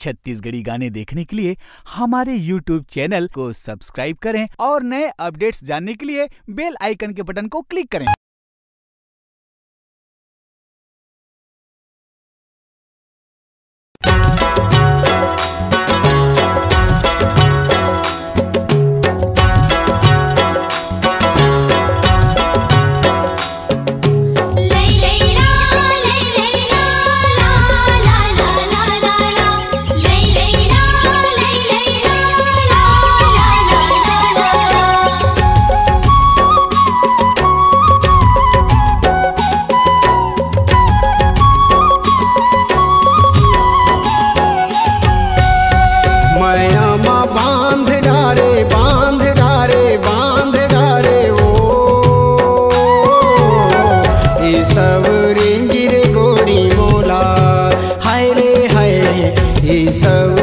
छत्तीसगढ़ी गाने देखने के लिए हमारे यूट्यूब चैनल को सब्सक्राइब करें और नए अपडेट्स जानने के लिए बेल आइकन के बटन को क्लिक करें। Jesus.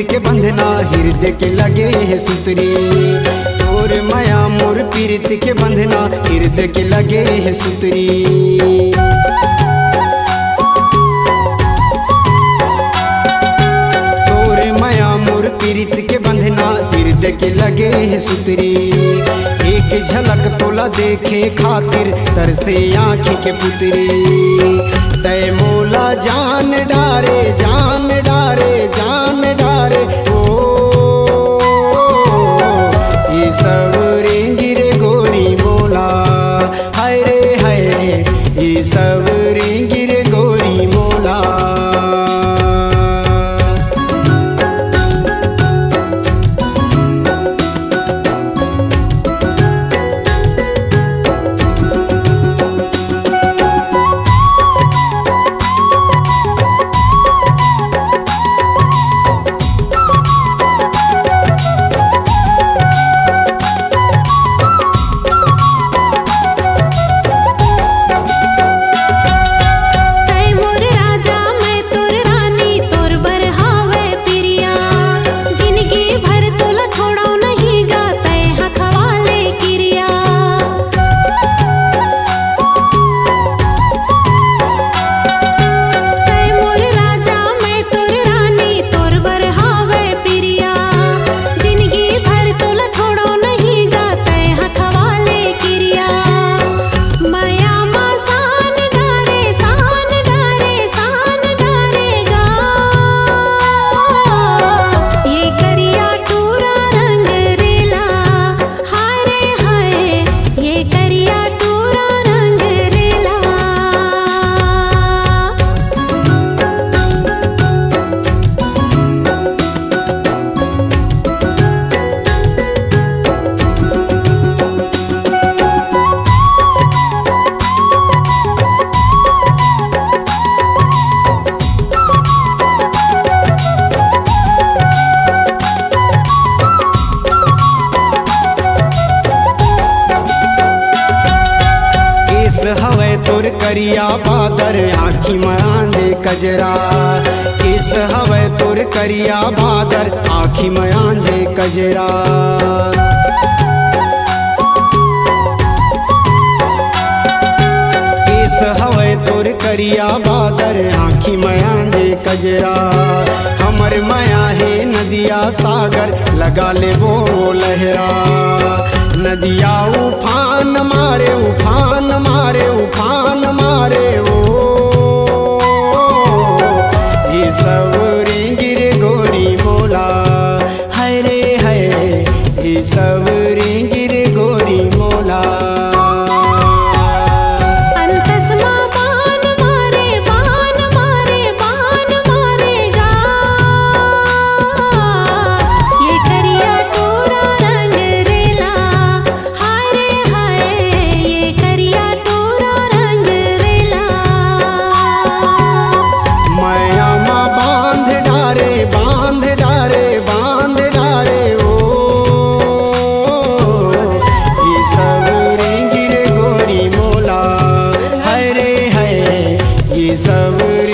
पीरित के बंधना हृदय के लगे है सुतरी। तोर माया मोर पीरित के बंधना हृदय के लगे है सुतरी। तोर माया मोर पीरित के बंधना हृदय के लगे है सुतरी। एक झलक तोला देखे खातिर तरसे आँखी के पुतरी। तय मोला जान डारे, जान तोर करिया बादर, आँखी मयांजे कजरा। केस हवे तोर करिया बादर, आँखी मयांजे कजरा। केस हवे तोर करिया बादर, आँखी मयांजे कजरा। हमर माया है नदिया सागर, लगा ले वो लहरा। नदिया उफान मारे उफान मारे उफान।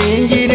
ஏங்கி